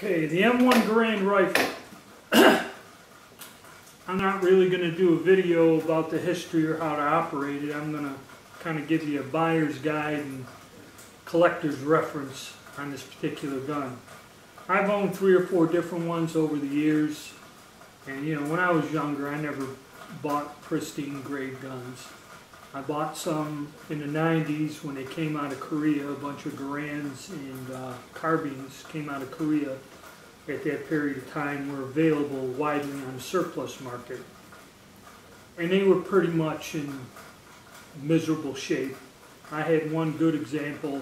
Okay, the M1 Garand rifle. I'm not really going to do a video about the history or how to operate it. I'm going to kind of give you a buyer's guide and collector's reference on this particular gun. I've owned three or four different ones over the years. And you know, when I was younger, I never bought pristine grade guns. I bought some in the 90s when they came out of Korea. A bunch of Garands and uh, carbines came out of Korea at that period of time were available widely on the surplus market. And they were pretty much in miserable shape. I had one good example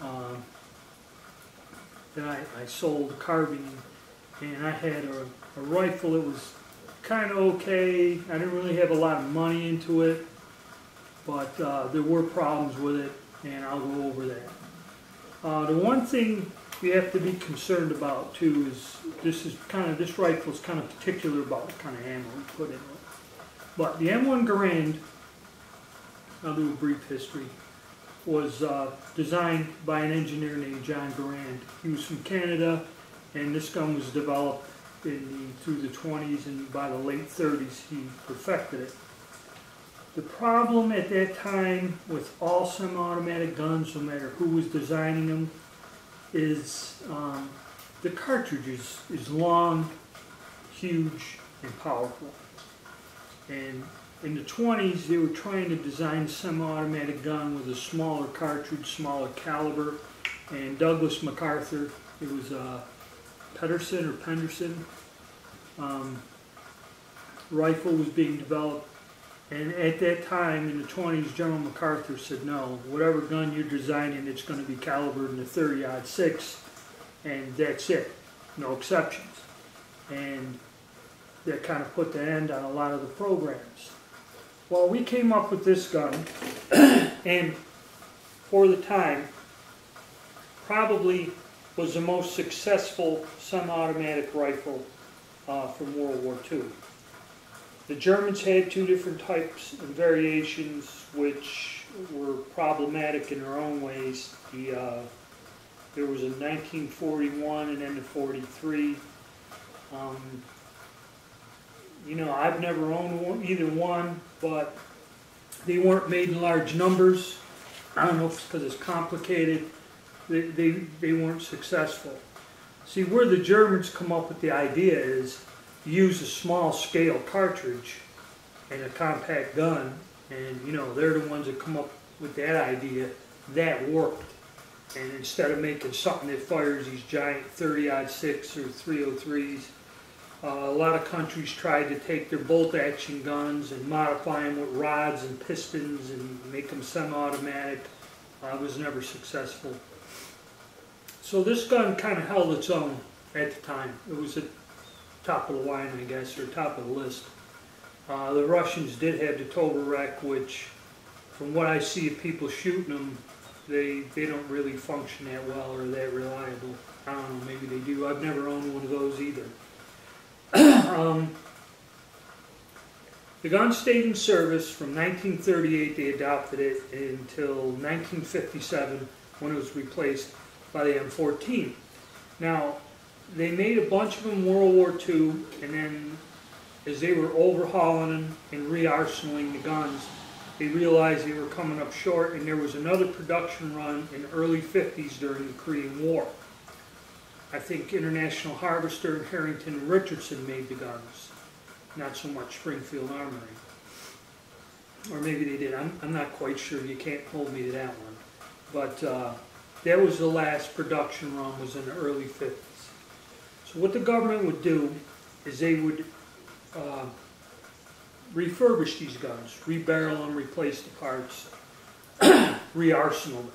uh, that I, I sold a carbine and I had a, a rifle that was kind of okay. I didn't really have a lot of money into it but uh, there were problems with it, and I'll go over that. Uh, the one thing you have to be concerned about too is this is kind of this rifle is kind of particular about what kind of ammo you put in it. But the M1 Garand, I'll do a brief history, was uh, designed by an engineer named John Garand. He was from Canada, and this gun was developed in the, through the 20s, and by the late 30s he perfected it. The problem at that time with all semi-automatic guns, no matter who was designing them, is um, the cartridge is, is long, huge, and powerful. And in the 20s, they were trying to design a semi-automatic gun with a smaller cartridge, smaller caliber. And Douglas MacArthur, it was uh, Pedersen or Penderson, um, rifle was being developed and at that time, in the 20s, General MacArthur said, no, whatever gun you're designing, it's going to be calibered in the 30-06, and that's it, no exceptions. And that kind of put the end on a lot of the programs. Well, we came up with this gun, and for the time, probably was the most successful semi-automatic rifle uh, from World War II. The Germans had two different types and variations which were problematic in their own ways. The, uh, there was a 1941 and then the 43. Um, you know, I've never owned one, either one, but they weren't made in large numbers. I don't know if it's because it's complicated. They, they, they weren't successful. See, where the Germans come up with the idea is use a small scale cartridge and a compact gun and you know they're the ones that come up with that idea that worked. And instead of making something that fires these giant 30 6 or 303s uh, a lot of countries tried to take their bolt action guns and modify them with rods and pistons and make them semi-automatic. I uh, was never successful. So this gun kind of held its own at the time. It was a top of the line, I guess, or top of the list. Uh, the Russians did have the Tokarev, which, from what I see of people shooting them, they they don't really function that well or that reliable. I don't know, maybe they do. I've never owned one of those either. um, the gun stayed in service from 1938, they adopted it, until 1957 when it was replaced by the M14. Now, they made a bunch of them World War II, and then as they were overhauling them and re-arsenaling the guns, they realized they were coming up short, and there was another production run in early 50s during the Korean War. I think International Harvester and Harrington and Richardson made the guns, not so much Springfield Armory. Or maybe they did, I'm, I'm not quite sure, you can't hold me to that one. But uh, that was the last production run, was in the early 50s. So what the government would do is they would uh, refurbish these guns, rebarrel them, replace the parts, re-arsenal them.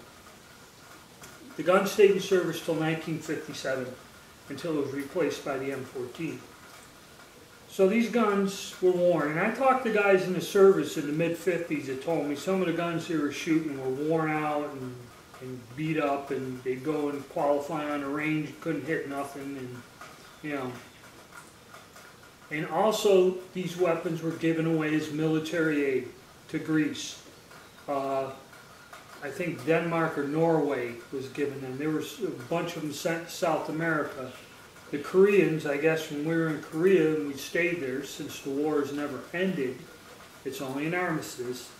The gun stayed in service till 1957 until it was replaced by the M14. So these guns were worn, and I talked to guys in the service in the mid-50s that told me some of the guns they were shooting were worn out and, and beat up, and they'd go and qualify on the range, couldn't hit nothing, and you know. And also, these weapons were given away as military aid to Greece. Uh, I think Denmark or Norway was given them. There was a bunch of them sent to South America the Koreans, I guess when we were in Korea and we stayed there, since the war has never ended, it's only an armistice.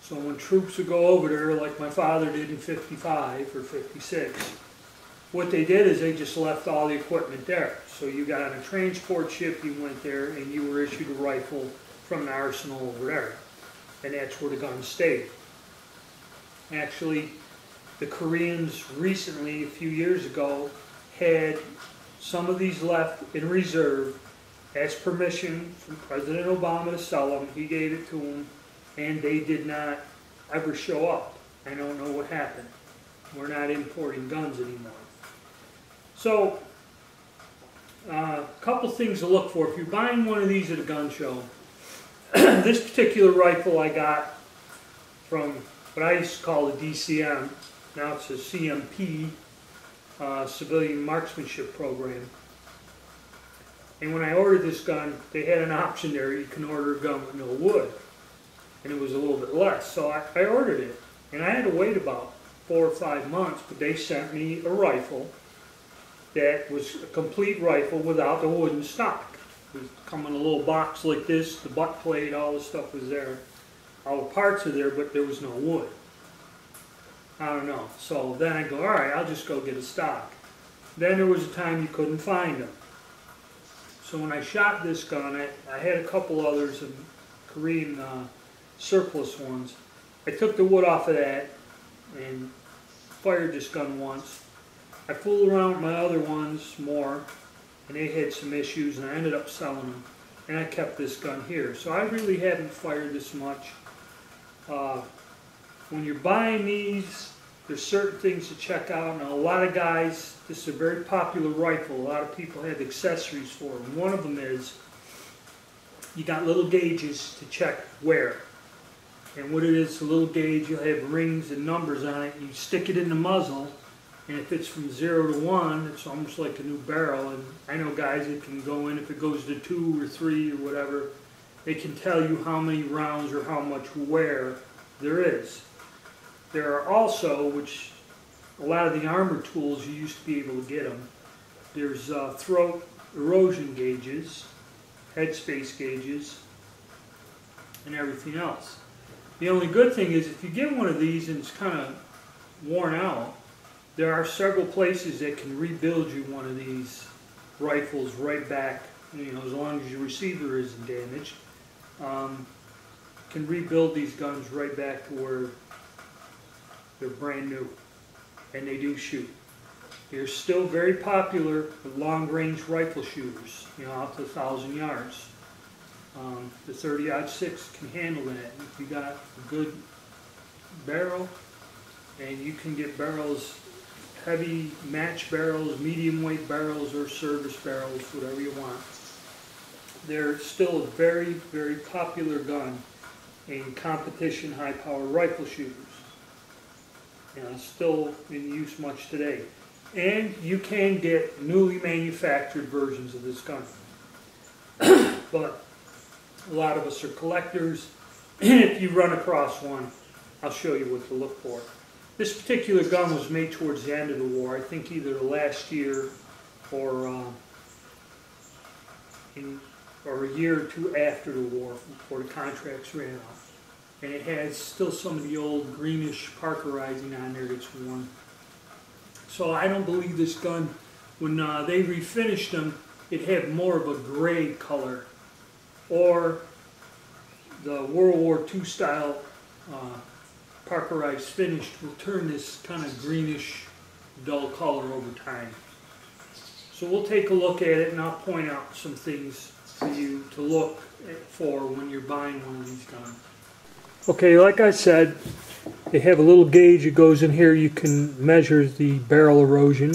So when troops would go over there, like my father did in 55 or 56, what they did is they just left all the equipment there. So you got on a transport ship, you went there, and you were issued a rifle from the arsenal over there. And that's where the gun stayed. Actually, the Koreans recently, a few years ago, had some of these left in reserve asked permission from President Obama to sell them. He gave it to them, and they did not ever show up. I don't know what happened. We're not importing guns anymore. So, a uh, couple things to look for. If you're buying one of these at a gun show, this particular rifle I got from what I used to call a DCM. Now it's a CMP, uh, Civilian Marksmanship Program. And when I ordered this gun, they had an option there. You can order a gun with no wood. And it was a little bit less. So I, I ordered it. And I had to wait about four or five months, but they sent me a rifle that was a complete rifle without the wooden stock. It was come in a little box like this, the butt plate, all the stuff was there. All the parts are there, but there was no wood. I don't know. So then I go, all right, I'll just go get a stock. Then there was a time you couldn't find them. So when I shot this gun, I, I had a couple others, of Korean uh, surplus ones. I took the wood off of that and fired this gun once. I fooled around with my other ones more, and they had some issues, and I ended up selling them. And I kept this gun here. So I really haven't fired this much. Uh, when you're buying these, there's certain things to check out. Now, a lot of guys, this is a very popular rifle. A lot of people have accessories for it. One of them is you got little gauges to check wear. And what it is, a little gauge, you'll have rings and numbers on it. You stick it in the muzzle, and if it's from zero to one, it's almost like a new barrel. And I know guys that can go in, if it goes to two or three or whatever, they can tell you how many rounds or how much wear there is. There are also, which a lot of the armor tools you used to be able to get them, there's uh, throat erosion gauges, headspace gauges, and everything else. The only good thing is if you get one of these and it's kind of worn out, there are several places that can rebuild you one of these rifles right back, you know, as long as your receiver isn't damaged. Um, can rebuild these guns right back to where they're brand new, and they do shoot. They're still very popular with long-range rifle shooters, you know, up to a thousand yards. Um, the 30 6 can handle that. If you got a good barrel, and you can get barrels, heavy match barrels, medium weight barrels, or service barrels, whatever you want. They're still a very, very popular gun in competition high power rifle shooters you know, still in use much today. And you can get newly manufactured versions of this gun. but a lot of us are collectors, and if you run across one, I'll show you what to look for. This particular gun was made towards the end of the war, I think either last year or uh, in, or a year or two after the war before the contracts ran out and it has still some of the old greenish parkerizing on there that's worn. So I don't believe this gun, when uh, they refinished them, it had more of a gray color. Or the World War II style uh, parkerized finished will turn this kind of greenish dull color over time. So we'll take a look at it and I'll point out some things for you to look for when you're buying one of these guns. Okay, like I said, they have a little gauge that goes in here. You can measure the barrel erosion.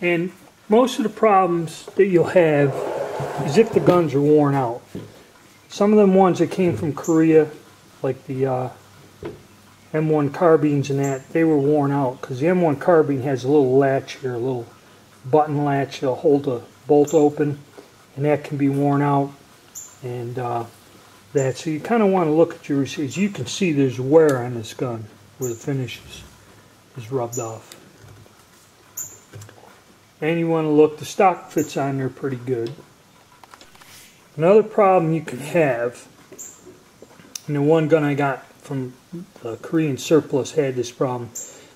And most of the problems that you'll have is if the guns are worn out. Some of them ones that came from Korea, like the uh, M1 carbines and that, they were worn out because the M1 carbine has a little latch here, a little button latch that'll hold the bolt open, and that can be worn out. And uh, that. So you kind of want to look at your receipts. You can see there's wear on this gun where the finish is, is rubbed off. and you want to look, the stock fits on there pretty good. Another problem you can have, and the one gun I got from the Korean surplus had this problem.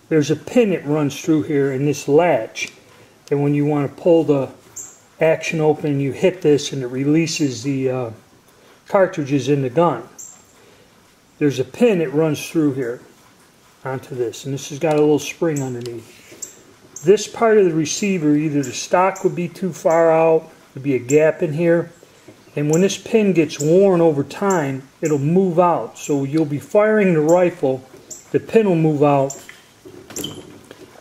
There's a pin that runs through here in this latch, and when you want to pull the action open, you hit this and it releases the uh, cartridges in the gun. There's a pin that runs through here onto this, and this has got a little spring underneath this part of the receiver, either the stock would be too far out, there'd be a gap in here, and when this pin gets worn over time, it'll move out. So you'll be firing the rifle, the pin will move out,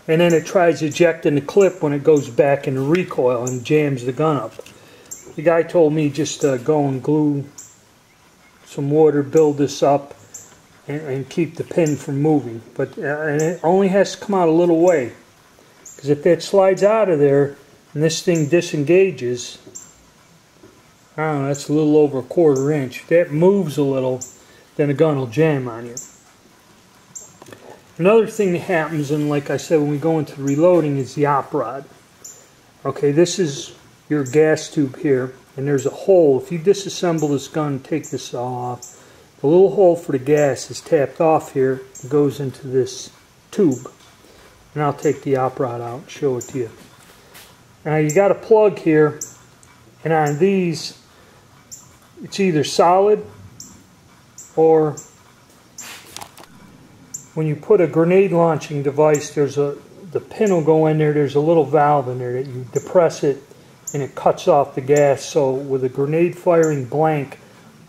and then it tries ejecting the clip when it goes back in the recoil and jams the gun up. The guy told me just go and glue some water, build this up, and, and keep the pin from moving. But uh, and it only has to come out a little way. Because if that slides out of there and this thing disengages, I don't know, that's a little over a quarter inch. If that moves a little, then the gun will jam on you. Another thing that happens, and like I said, when we go into reloading, is the op rod. Okay, this is your gas tube here, and there's a hole. If you disassemble this gun, take this off, the little hole for the gas is tapped off here, goes into this tube. And I'll take the op rod out and show it to you. Now you got a plug here, and on these, it's either solid or when you put a grenade launching device, there's a the pin will go in there. There's a little valve in there that you depress it, and it cuts off the gas. So with a grenade firing blank,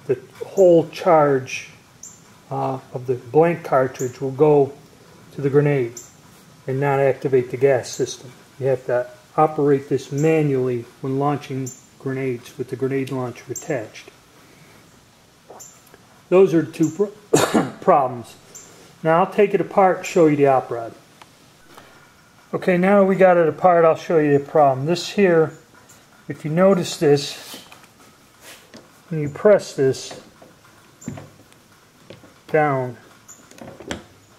the whole charge uh, of the blank cartridge will go to the grenade and not activate the gas system. You have to operate this manually when launching grenades with the grenade launcher attached. Those are two pro problems. Now I'll take it apart and show you the op rod. Okay, now we got it apart, I'll show you the problem. This here, if you notice this, when you press this down,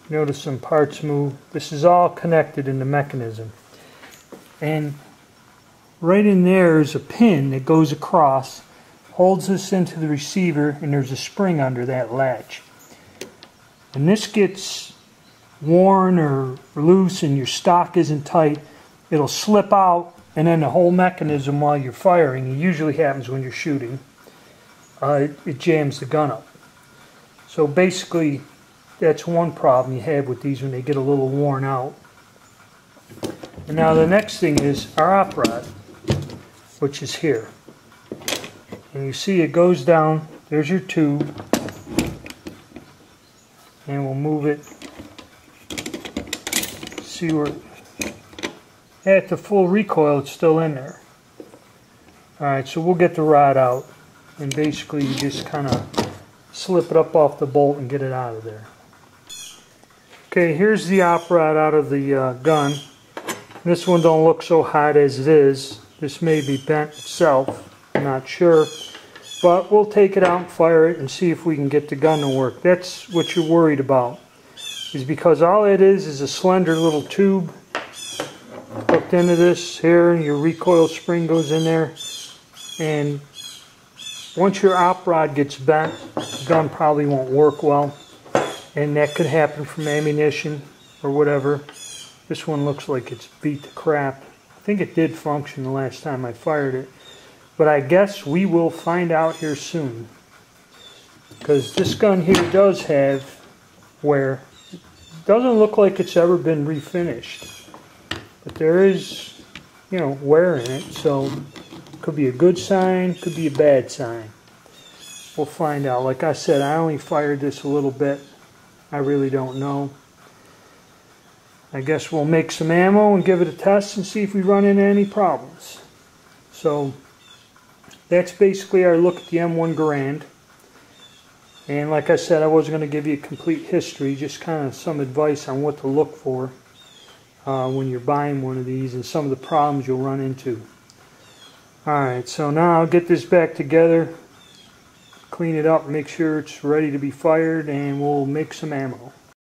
Notice some parts move. This is all connected in the mechanism. And right in there is a pin that goes across, holds this into the receiver, and there's a spring under that latch. And this gets worn or loose and your stock isn't tight, it'll slip out and then the whole mechanism while you're firing, it usually happens when you're shooting, uh, it, it jams the gun up. So basically that's one problem you have with these when they get a little worn out. And now the next thing is our op rod, which is here. And you see it goes down, there's your tube, and we'll move it, see where, at the full recoil it's still in there. Alright, so we'll get the rod out, and basically you just kind of slip it up off the bolt and get it out of there. Okay, here's the op rod out of the uh, gun. This one don't look so hot as it is. This may be bent itself, I'm not sure. But we'll take it out and fire it and see if we can get the gun to work. That's what you're worried about. Is because all it is is a slender little tube hooked into this here. Your recoil spring goes in there. And once your op rod gets bent, the gun probably won't work well and that could happen from ammunition or whatever. This one looks like it's beat to crap. I think it did function the last time I fired it. But I guess we will find out here soon. Because this gun here does have wear. Doesn't look like it's ever been refinished. But there is, you know, wear in it. So could be a good sign, could be a bad sign. We'll find out. Like I said, I only fired this a little bit. I really don't know. I guess we'll make some ammo and give it a test and see if we run into any problems. So that's basically our look at the M1 Garand. And like I said, I wasn't going to give you a complete history, just kind of some advice on what to look for uh, when you're buying one of these and some of the problems you'll run into. Alright, so now I'll get this back together clean it up, make sure it's ready to be fired, and we'll make some ammo.